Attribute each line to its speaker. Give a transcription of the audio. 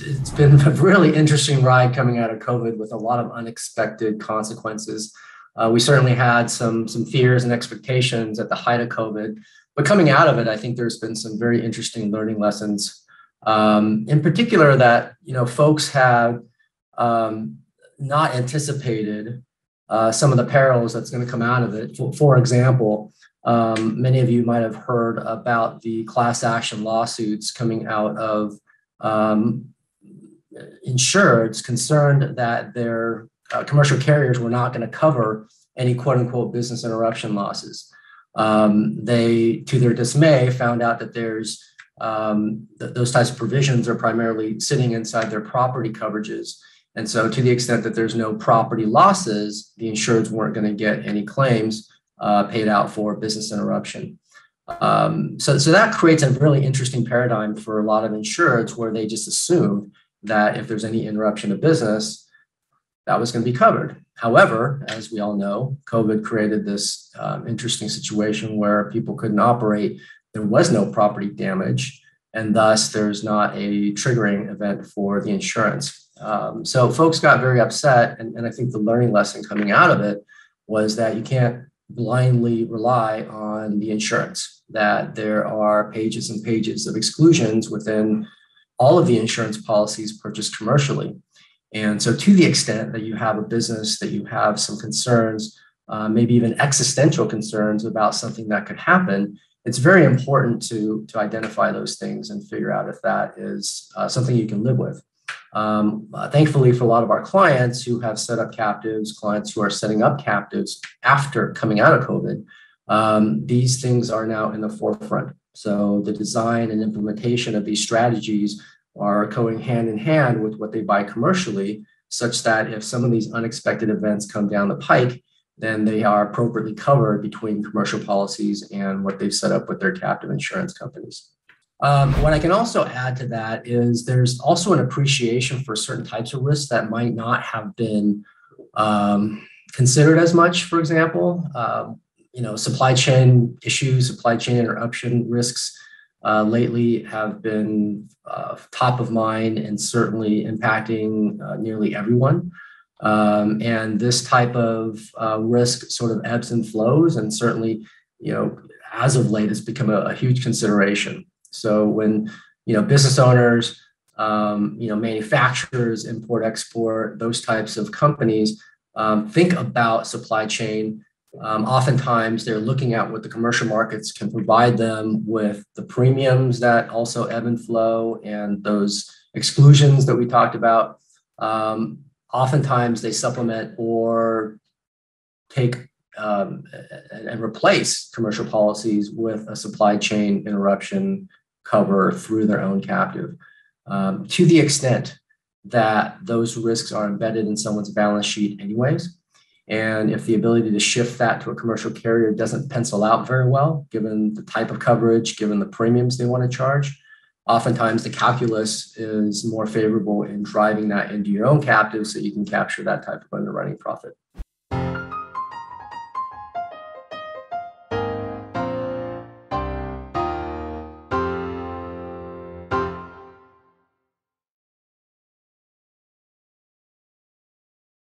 Speaker 1: it's been a really interesting ride coming out of COVID with a lot of unexpected consequences. Uh, we certainly had some some fears and expectations at the height of COVID, but coming out of it, I think there's been some very interesting learning lessons. Um, in particular, that you know folks have um, not anticipated uh, some of the perils that's going to come out of it. For, for example, um, many of you might have heard about the class action lawsuits coming out of um, insureds concerned that their uh, commercial carriers were not going to cover any quote unquote business interruption losses. Um, they, to their dismay, found out that there's um, th- those types of provisions are primarily sitting inside their property coverages. And so, to the extent that there's no property losses, the insureds weren't going to get any claims uh, paid out for business interruption. Um, so, so that creates a really interesting paradigm for a lot of insureds where they just assumed that if there's any interruption of business, that was going to be covered. However, as we all know, COVID created this um, interesting situation where people couldn't operate. There was no property damage, and thus there's not a triggering event for the insurance. Um, so folks got very upset, and, and I think the learning lesson coming out of it was that you can't blindly rely on the insurance, that there are pages and pages of exclusions within all of the insurance policies purchased commercially. And so, to the extent that you have a business, that you have some concerns, uh, maybe even existential concerns about something that could happen, it's very important to, to identify those things and figure out if that is uh, something you can live with. Um, uh, thankfully, for a lot of our clients who have set up captives, clients who are setting up captives after coming out of COVID, um, these things are now in the forefront. So the design and implementation of these strategies are going hand in hand with what they buy commercially, such that if some of these unexpected events come down the pike, then they are appropriately covered between commercial policies and what they've set up with their captive insurance companies. Um, what I can also add to that is there's also an appreciation for certain types of risks that might not have been um, considered as much. For example, uh, you know, supply chain issues, supply chain interruption risks uh, lately have been uh, top of mind and certainly impacting uh, nearly everyone. Um, and this type of uh, risk sort of ebbs and flows, and certainly, you know, as of late, has become a, a huge consideration. So when you know business owners, um, you know manufacturers, import export, those types of companies um, think about supply chain. Um, oftentimes, they're looking at what the commercial markets can provide them with the premiums that also ebb and flow, and those exclusions that we talked about. Um, oftentimes, they supplement or take um, and replace commercial policies with a supply chain interruption cover through their own captive um, to the extent that those risks are embedded in someone's balance sheet, anyways. And if the ability to shift that to a commercial carrier doesn't pencil out very well, given the type of coverage, given the premiums they want to charge, oftentimes the calculus is more favorable in driving that into your own captive so you can capture that type of underwriting profit.